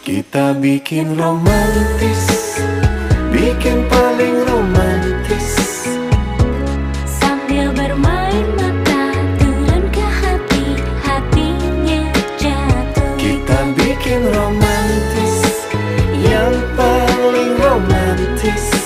Kita bikin romantis Bikin paling romantis. Sambil bermain mata turun ke hati Hatinya jatuh. Kita bikin romantis Yang paling romantis.